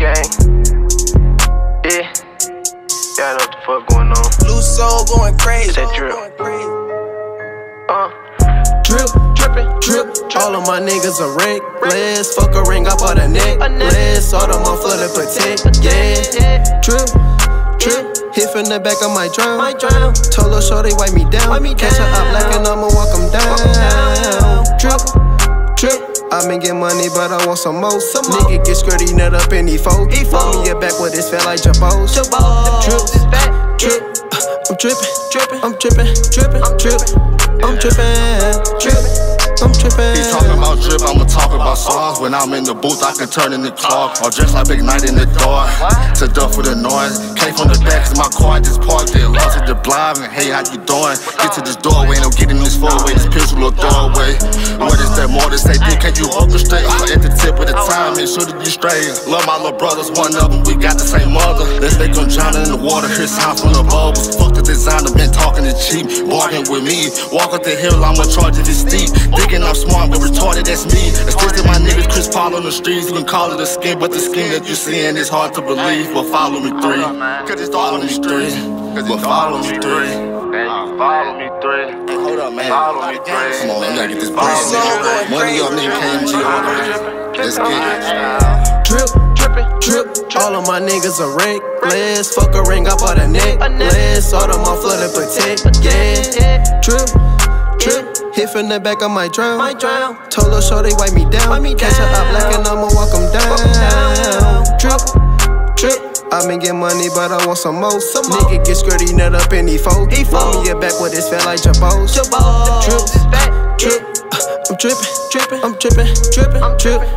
gang. Yeah. Yeah, I know what the fuck going on. Blue soul going crazy. It's that drip. Uh. Drip, dripping, drip. All of my niggas are reckless. Fuck a ring up on the necklaess. All the motherfuckers protect. Yeah. Drip, drip. Hit from the back of my drown. Told her shorty wipe me down. Me Catch her up like and I'ma walk them down. Down. Drip, drip. I been get money, but I want some more. Some Nigga get skirty nut up in E4. E4. me a back with this felt like Jabos. Trip, trip. I'm trippin', trippin', I'm trippin', trippin', I'm trippin', I'm trippin'. I'm trippin'. He talking about drip, I'ma talk about songs. When I'm in the booth, I can turn in the car. Or dress like Big Night in the dark. To duck for the noise. Came from the back of my car, I just parked there. Lost at the blind, and hey, how you doing? Get to this doorway, and I'm getting this four way. This pistol or doorway. What is that more to say? Dick, can you orchestrate? At the tip of the oh, time, make sure that you straight. Love my little brothers, one of them, we got the same mother. Let's make them drown in the water, hear sound from the bubbles. Fuck the designer, been talking to cheap. Bargain with me. Walk up the hill, I'ma charge it steep. Thinking I'm smart, but retarded, that's me. Assisting my niggas, Chris Paul on the streets. You can call it a scheme, but the scheme that you seeing is hard to believe. But follow me three. Cause it's follow me three. But follow me three. Follow me three. Hold up, man. Follow me three. Come on, man, we gotta get this bread. Money up, nigga, KMG on Let's get it. Drip, trippin', trip. All of my niggas are reckless. Fuck a ring, I bought a necklace. All them on for to protect, yeah. Trip, trip. Hit from the back, I might drown. Told her, show they wipe me down. Catch her up like and I'ma walk them down. Trip, trip. I been get money, but I want some more. Some Nigga get skirty nut up in E4. E4. me a back with this felt like Jabos. Trip, trip. I'm trippin', trippin', I'm trippin', trippin', I'm trippin',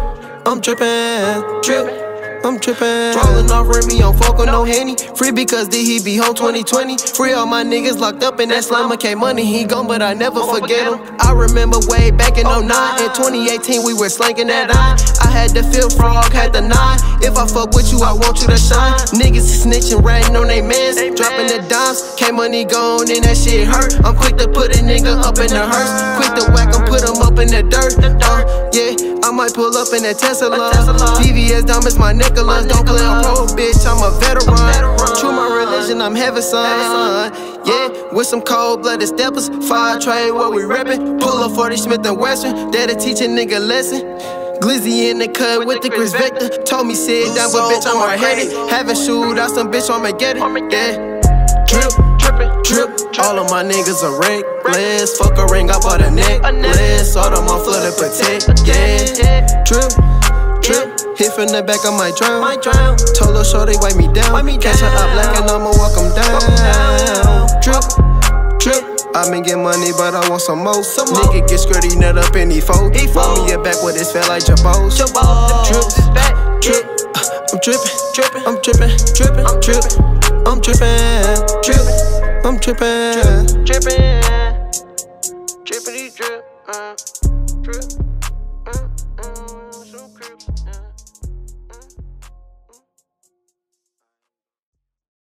I'm trippin', trip. I'm trippin'. Rollin' off Remy on fuck with no Henny. Free because did he be home 2020? Free all my niggas locked up in that slime. K money, he gone, but I never forget him. I remember way back in 09. In 2018, we were slanking that eye. I had the field frog, had the nine. If I fuck with you, I want you to shine. Niggas snitching, ratting on they mans. Dropping the dimes, K money gone, and that shit hurt. I'm quick to put a nigga up in the hearse. Quick to whack him, put him up in the dirt. Might pull up in that Tesla. VVS diamonds, my necklace. Don't play a pro, bitch, I'm a veteran. True my religion, I'm heaven, son. Yeah, with some cold blooded steppers. Fire trade, what we reppin'. Pull up 40 Smith and Wesson. That'll teach a nigga lesson. Glizzy in the cut with the Kriss Vector. Told me sit down, but bitch, I'm hard headed. Having shoot out some bitch, I'ma get it. Yeah. Trip, trip. All of my niggas are reckless. Fuck a ring, I bought a necklace. All them on for to protect. Yeah. Trip, trip. Hit from the back, I might drown. Told her, show they wipe me down. Catch her up like and I'ma walk them down. Trip, trip. I been get money, but I want some more. Some Nigga get skirty nut up in E4. Roll me a back with this felt like Jabos. Trip, trip. Uh, I'm trippin', trippin', I'm trippin', trippin', I'm trippin', I'm trippin'. Drip, drippin'. Drippity uh, drip.